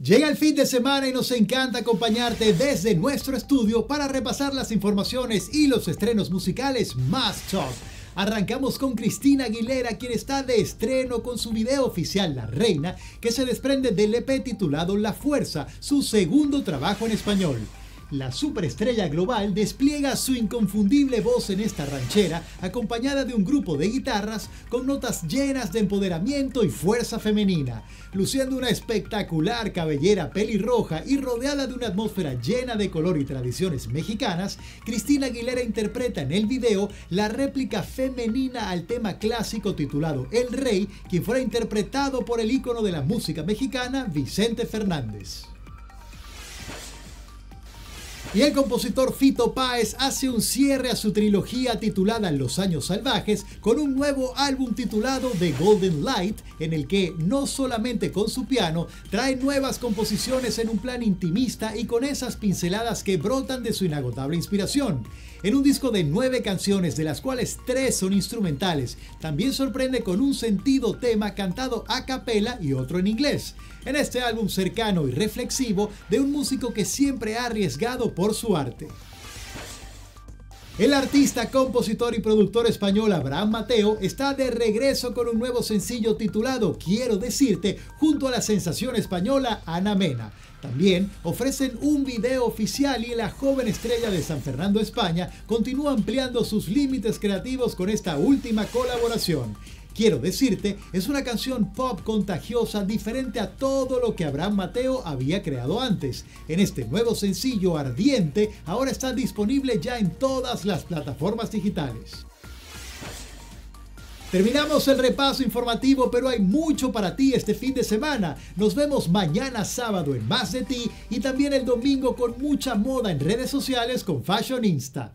Llega el fin de semana y nos encanta acompañarte desde nuestro estudio para repasar las informaciones y los estrenos musicales más top. Arrancamos con Cristina Aguilera, quien está de estreno con su video oficial La Reina, que se desprende del EP titulado La Fuerza, su segundo trabajo en español. La superestrella global despliega su inconfundible voz en esta ranchera, acompañada de un grupo de guitarras con notas llenas de empoderamiento y fuerza femenina. Luciendo una espectacular cabellera pelirroja y rodeada de una atmósfera llena de color y tradiciones mexicanas, Cristina Aguilera interpreta en el video la réplica femenina al tema clásico titulado El Rey, quien fuera interpretado por el ícono de la música mexicana Vicente Fernández. Y el compositor Fito Páez hace un cierre a su trilogía titulada Los Años Salvajes con un nuevo álbum titulado The Golden Light, en el que no solamente con su piano trae nuevas composiciones en un plan intimista y con esas pinceladas que brotan de su inagotable inspiración. En un disco de nueve canciones, de las cuales tres son instrumentales, también sorprende con un sentido tema cantado a capela y otro en inglés. En este álbum cercano y reflexivo de un músico que siempre ha arriesgado por su arte. El artista, compositor y productor español Abraham Mateo está de regreso con un nuevo sencillo titulado Quiero decirte junto a la sensación española Ana Mena. También ofrecen un video oficial y la joven estrella de San Fernando, España, continúa ampliando sus límites creativos con esta última colaboración. Quiero decirte, es una canción pop contagiosa diferente a todo lo que Abraham Mateo había creado antes. En este nuevo sencillo ardiente, ahora está disponible ya en todas las plataformas digitales. Terminamos el repaso informativo, pero hay mucho para ti este fin de semana. Nos vemos mañana sábado en Más de ti y también el domingo con mucha moda en redes sociales con Fashion Insta.